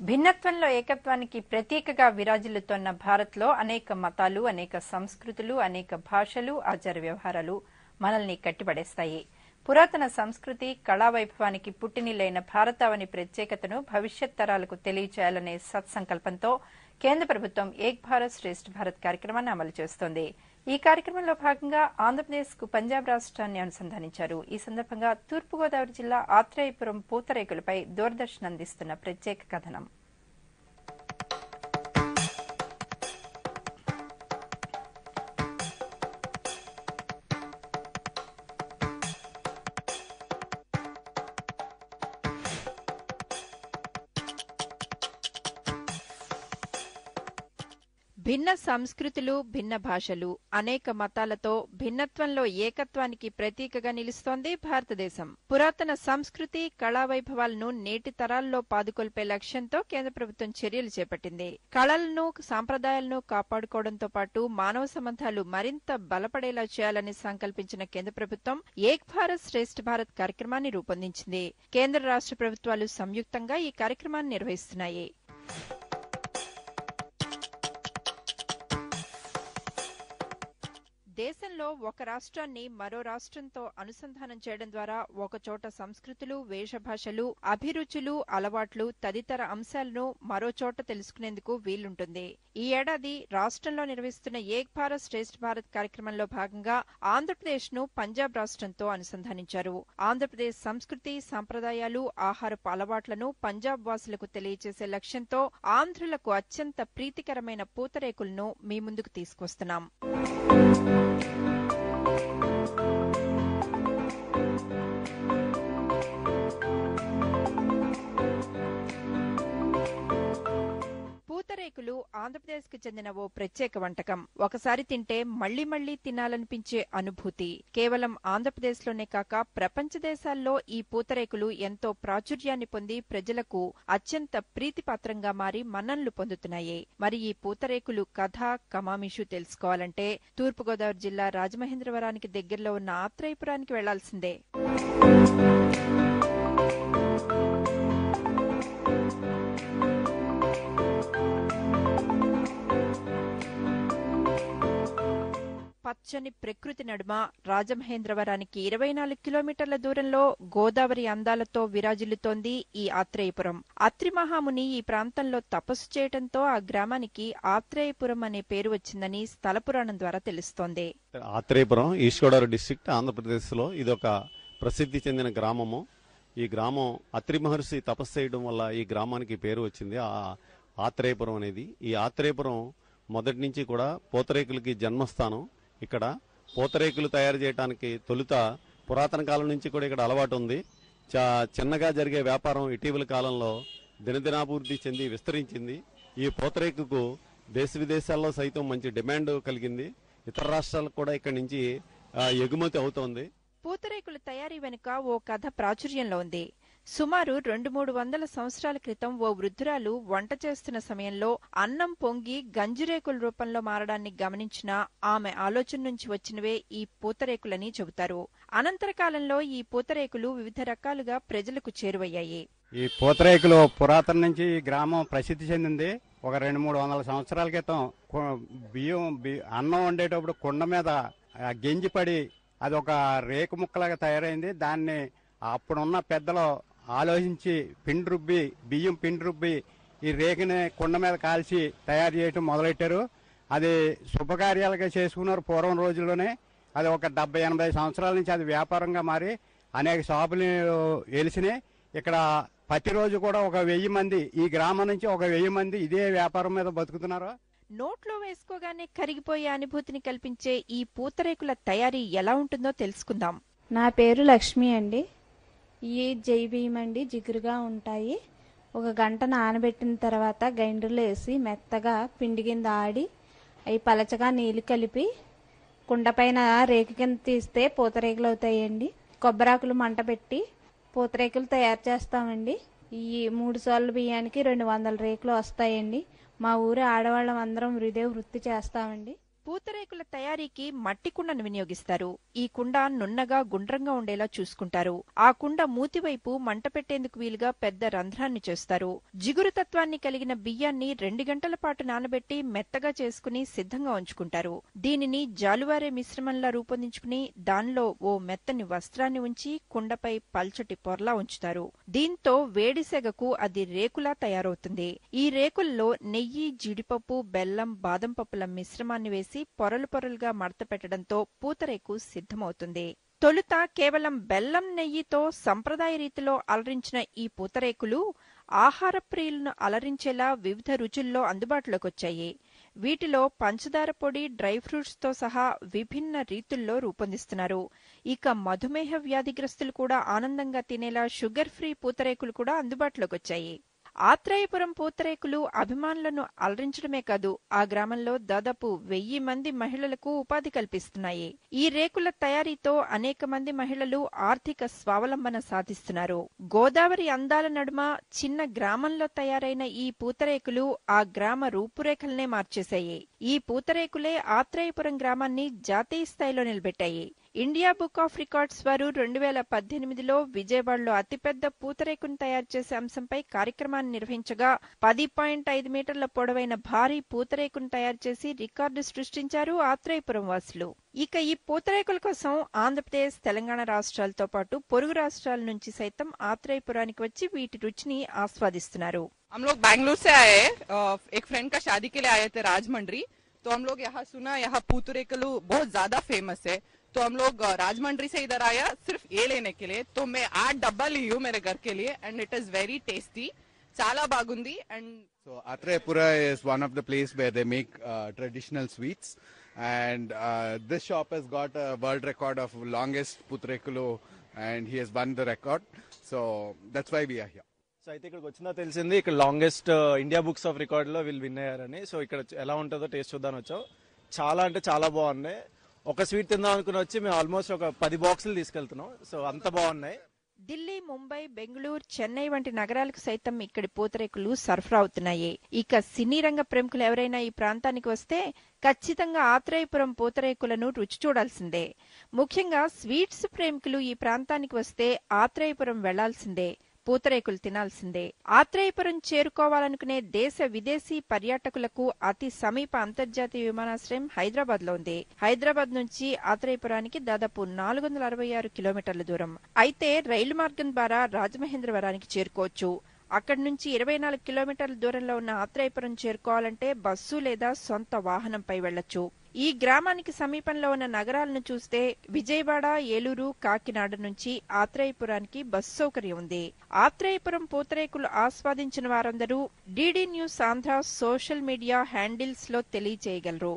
భిన్నత్వంలో ఏకత్వానికి ప్రతీకగా విరాజిల్లుతోన్న భారత్లో అనేక మతాలు అనేక సంస్కృతులు అనేక భాషలు ఆచార వ్యవహారాలు మనల్ని కట్టిపడేస్తాయి. పురాతన సంస్కృతి కళా వైభవానికి పుట్టినిల్లైన భారతావని ప్రత్యేకతను భవిష్యత్ తరాలకు తెలియచేయాలనే సత్సంకల్పంతో కేంద్ర ప్రభుత్వం ఏక్ భారత్ శ్రేష్ఠ భారత్ కార్యక్రమాన్ని అమలు చేస్తోంది. ఈ కార్యక్రమంలో భాగంగా ఆంధ్రప్రదేశ్కు పంజాబ్ రాష్ట్రాన్ని అనుసంధానించారు. ఈ సందర్భంగా తూర్పుగోదావరి జిల్లా ఆత్రేయపురం పూతరేకులపై దూరదర్శన్ అందిస్తున్న ప్రత్యేక కథనం. భిన్న సంస్కృతులు భిన్న భాషలు అనేక మతాలతో భిన్నత్వంలో ఏకత్వానికి ప్రతీకగా నిలుస్తోంది భారతదేశం. పురాతన సంస్కృతి కళా వైభవాలను నేటి తరాల్లో పాదుకొల్పే లక్ష్యంతో కేంద్ర ప్రభుత్వం చర్యలు చేపట్టింది. కళలను సాంప్రదాయాలను కాపాడుకోవడంతో పాటు మానవ సంబంధాలు మరింత బలపడేలా చేయాలని సంకల్పించిన కేంద్ర ప్రభుత్వం ఏక్ భారత్ శ్రేష్ఠ భారత్ కార్యక్రమాన్ని రూపొందించింది. కేంద్ర రాష్ట్ర ప్రభుత్వాలు సంయుక్తంగా ఈ కార్యక్రమాన్ని నిర్వహిస్తున్నాయి. దేశంలో ఒక రాష్ట్రాన్ని మరో రాష్ట్రంతో అనుసంధానం చేయడం ద్వారా ఒకచోట సంస్కృతులు వేషభాషలు అభిరుచులు అలవాట్లు తదితర అంశాలను మరో చోట తెలుసుకునేందుకు వీలుంటుంది. ఈ ఏడాది రాష్ట్రంలో నిర్వహిస్తున్న ఏక్ భారత్ శ్రేష్ఠ భారత్ కార్యక్రమంలో భాగంగా ఆంధ్రప్రదేశ్ను పంజాబ్ రాష్ట్రంతో అనుసంధానించారు. ఆంధ్రప్రదేశ్ సంస్కృతి సంప్రదాయాలు ఆహారపు అలవాట్లను పంజాబ్ వాసులకు తెలియజేసే లక్ష్యంతో ఆంధ్రులకు అత్యంత ప్రీతికరమైన పూతరేకులను మీ ముందుకు తీసుకొస్తున్నాం Thank you. పూతరేకులు ఆంధ్రప్రదేశ్కు చెందిన ఓ ప్రత్యేక వంటకం. ఒకసారి తింటే మళ్ళీ మళ్ళీ తినాలనిపించే అనుభూతి. కేవలం ఆంధ్రప్రదేశ్లోనే కాక ప్రపంచ దేశాల్లో ఈ పూతరేకులు ఎంతో ప్రాచుర్యాన్ని పొంది ప్రజలకు అత్యంత ప్రీతిపాత్రంగా మారి మన్ననలు పొందుతున్నాయి. మరి ఈ పూతరేకులు కథ కమామిషు తెలుసుకోవాలంటే తూర్పుగోదావరి జిల్లా రాజమహేంద్రవరానికి దగ్గరలో ఉన్న ఆత్రేయపురానికి వెళ్ళాల్సిందే. పచ్చని ప్రకృతి నడుమ రాజమహేంద్రవరానికి ఇరవై నాలుగు కిలోమీటర్ల దూరంలో గోదావరి అందాలతో విరాజిల్లుతోంది ఈ ఆత్రేయపురం. అత్రిమహాముని ఈ ప్రాంతంలో తపస్సు చేయడంతో ఆ గ్రామానికి ఆత్రేయపురం అనే పేరు వచ్చిందని స్థల పురాణం ద్వారా తెలుస్తోంది. ఆత్రేయపురం ఈస్ట్ గోదావరి డిస్ట్రిక్ట్ ఆంధ్రప్రదేశ్లో ఇది ఒక ప్రసిద్ధి చెందిన గ్రామము. ఈ గ్రామం అత్రి మహర్షి తపస్సు చేయడం వల్ల ఈ గ్రామానికి పేరు వచ్చింది. ఆ ఆత్రేయపురం అనేది. ఈ ఆత్రేయపురం మొదటి నుంచి కూడా పూతరేకులకి జన్మస్థానం. ఇక్కడ పూతరేకులు తయారు చేయడానికి తొలుత పురాతన కాలం నుంచి కూడా ఇక్కడ అలవాటు ఉంది. చా చిన్నగా జరిగే వ్యాపారం ఇటీవల కాలంలో దినదినాభివృద్ధి చెంది విస్తరించింది. ఈ పూతరేకుకు దేశ విదేశాల్లో సైతం మంచి డిమాండ్ కలిగింది. ఇతర రాష్ట్రాలకు కూడా ఇక్కడి నుంచి ఎగుమతి అవుతోంది. పూతరేకుల తయారీ వెనుక ఓ కథ ప్రాచుర్యంలో ఉంది. సుమారు రెండు మూడు వందల సంవత్సరాల క్రితం ఓ వృద్ధురాలు వంట చేస్తున్న సమయంలో అన్నం పొంగి గంజిరేకుల రూపంలో మారడాన్ని గమనించిన ఆమె ఆలోచన నుంచి వచ్చినవే ఈ పూతరేకులని చెబుతారు. అనంతర కాలంలో ఈ పూతరేకులు వివిధ రకాలుగా ప్రజలకు చేరువయ్యాయి. ఈ పూతరేకులు పురాతన నుంచి ఈ గ్రామం ప్రసిద్ధి చెందింది. ఒక రెండు మూడు వందల సంవత్సరాల క్రితం బియ్యం బి- అన్నం వండేటప్పుడు కుండ మీద ఆ, గెంజి పడి అది ఒక రేకు ముక్కలాగా తయారైంది. దాన్ని అప్పుడున్న పెద్దలు ఆలోచించి పిండి రుబ్బి బియ్యం పిండి రుబ్బి ఈ రేకుని కుండ మీద కాల్చి తయారు చేయటం మొదలెట్టారు. అది శుభకార్యాలుగా చేసుకున్నారు పూర్వం రోజుల్లోనే. అది ఒక డెబ్బై ఎనభై సంవత్సరాల నుంచి అది వ్యాపారంగా మారి అనేక షాపులు వెలిసినాయి. ఇక్కడ ప్రతిరోజు కూడా ఒక వెయ్యి మంది ఈ గ్రామం నుంచి ఒక వెయ్యి మంది ఇదే వ్యాపారం మీద బతుకుతున్నారు. నోట్లో వేసుకోగానే కరిగిపోయే అనుభూతిని కల్పించే ఈ పూతరేకుల తయారీ ఎలా ఉంటుందో తెలుసుకుందాం. నా పేరు లక్ష్మి అండి. ఈ జై బియ్యం అండి జిగురుగా ఉంటాయి. ఒక గంట నానబెట్టిన తర్వాత గ్రైండర్లో వేసి మెత్తగా పిండి కింద ఆడి అవి పలచగా నీళ్ళు కలిపి కుండ పైన రేకు కింద తీస్తే పూతరేకులు అవుతాయండి. కొబ్బరాకులు మంట పెట్టి పూతరేకులు తయారు చేస్తామండి. ఈ మూడు సార్లు బియ్యానికి రెండు వందల రేకులు వస్తాయండి. మా ఊరి ఆడవాళ్ళం అందరం ఇదే వృత్తి చేస్తామండి. పూతరేకుల తయారీకి మట్టి కుండను వినియోగిస్తారు. ఈ కుండ నున్నగా గుండ్రంగా ఉండేలా చూసుకుంటారు. ఆ కుండ మూతివైపు మంట పెట్టేందుకు వీలుగా పెద్ద రంధ్రాన్ని చేస్తారు. జిగురు తత్వాన్ని కలిగిన బియ్యాన్ని రెండు గంటల పాటు నానబెట్టి మెత్తగా చేసుకుని సిద్ధంగా ఉంచుకుంటారు. దీనిని జాలువారే మిశ్రమంలా రూపొందించుకుని దానిలో ఓ మెత్తని వస్త్రాన్ని ఉంచి కుండపై పల్చటి పొరలా ఉంచుతారు. దీంతో వేడిసెగకు అది రేకులా తయారవుతుంది. ఈ రేకుల్లో నెయ్యి జీడిపప్పు బెల్లం బాదం పప్పుల మిశ్రమాన్ని వేసి పొరలు పొరలుగా మడత పెట్టడంతో పూతరేకు సిద్ధమవుతుంది. తొలుత కేవలం బెల్లం నెయ్యితో సంప్రదాయ రీతిలో అలరించిన ఈ పూతరేకులు ఆహార ప్రియులను అలరించేలా వివిధ రుచుల్లో అందుబాటులోకి వచ్చాయి వీటిలో పంచదార పొడి డ్రై ఫ్రూట్స్తో సహా విభిన్న రీతుల్లో రూపొందిస్తున్నారు. ఇక మధుమేహ వ్యాధిగ్రస్తులు కూడా ఆనందంగా తినేలా షుగర్ ఫ్రీ పూతరేకులు కూడా అందుబాటులోకి వచ్చాయి ఆత్రేయపురం పూతరేకులు అభిమానులను అలరించడమే కాదు ఆ గ్రామంలో దాదాపు వెయ్యి మంది మహిళలకు ఉపాధి కల్పిస్తున్నాయి. ఈ రేకుల తయారీతో అనేక మంది మహిళలు ఆర్థిక స్వావలంబన సాధిస్తున్నారు. గోదావరి అందాల నడుమ చిన్న గ్రామంలో తయారైన ఈ పూతరేకులు ఆ గ్రామ రూపురేఖలనే మార్చేశాయి. ఈ పూతరేకులే ఆత్రేయపురం గ్రామాన్ని జాతీయ స్థాయిలో నిలబెట్టాయి. ఇండియా బుక్ ఆఫ్ రికార్డ్స్ వారు రెండు వేల పద్దెనిమిదిలో విజయవాడలో అతిపెద్ద పూతరేకును తయారు చేసే అంశంపై కార్యక్రమాన్ని నిర్వహించగా పది పాయింట్ ఐదు మీటర్ల పొడవైన భారీ పూతరేకును తయారు చేసి రికార్డు సృష్టించారు ఆత్రేయపురం వాసులు ఇక ఈ పూతరేకుల కోసం ఆంధ్రప్రదేశ్ తెలంగాణ రాష్ట్రాలతో పాటు పొరుగు రాష్ట్రాల నుంచి సైతం ఆత్రేయపురానికి వచ్చి వీటి రుచిని ఆస్వాదిస్తున్నారు हम लोग बैंगलोर से आए हैं अ, एक फ्रेंड का शादी के लिए आए थे राजमंड्री तो हम लोग यहाँ सुना यहाँ पूतरेकलू बहुत ज्यादा फेमस है तो हम लोग अ, राजमंड्री से इधर आया सिर्फ ये लेने के लिए तो मैं आठ डब्बा ली हूँ मेरे घर के लिए and it is very tasty చాలా బాగుంది and So Atrayapura is one of the place where they make uh, traditional sweets, and uh, this shop has got a world record of longest putrekulu, and he has won the record. So that's why we are here. So అయితే ఇక్కడికి వచ్చినా తెలిసింది ఇక్కడ longest India books of record లో వీళ్ళు win అయ్యారని so ఇక్కడ ఎలా ఉంటుందో టేస్ట్ చూద్దాం వచ్చాం చాలా అంటే చాలా బాగున్నాయి ఒక స్వీట్ తిందాం అనుకుని వచ్చి మేము ఆల్మోస్ట్ ఒక పది బాక్సులు తీసుకెళ్తున్నాం. సో అంత బాగున్నాయి. ఢిల్లీ ముంబై బెంగళూరు చెన్నై వంటి నగరాలకు సైతం ఇక్కడి పూతరేకులు సరఫరా అవుతున్నాయి. ఇక సినీ రంగ ప్రముఖులు ఎవరైనా ఈ ప్రాంతానికి వస్తే ఖచ్చితంగా ఆత్రేయపురం పూతరేకులను రుచి చూడాల్సిందే. ముఖ్యంగా స్వీట్స్ ప్రేమికులు ఈ ప్రాంతానికి వస్తే ఆత్రేయపురం వెళ్ళాల్సిందే. పూతరేకులు తినాల్సిందే. ఆత్రేయపురం చేరుకోవాలనుకునే దేశ విదేశీ పర్యాటకులకు అతి సమీప అంతర్జాతీయ విమానాశ్రయం హైదరాబాద్లో ఉంది. హైదరాబాద్ నుంచి ఆత్రేయపురానికి దాదాపు నాలుగు వందల అరవై ఆరు కిలోమీటర్ల దూరం. అయితే రైలు మార్గం ద్వారా రాజమహేంద్రవరానికి చేరుకోవచ్చు. అక్కడి నుంచి ఇరవై నాలుగు కిలోమీటర్ల దూరంలో ఉన్న ఆత్రేయపురం చేరుకోవాలంటే బస్సు లేదా సొంత వాహనంపై వెళ్ళొచ్చు ఈ గ్రామానికి సమీపంలో ఉన్న నగరాలను చూస్తే విజయవాడ ఏలూరు కాకినాడ నుంచి ఆత్రేయపురానికి బస్సు సౌకర్యం ఉంది. ఆత్రేయపురం పూతరేకులు ఆస్వాదించిన వారందరూ DD News Andhra social media హ్యాండిల్స్లో తెలియజేయగలరు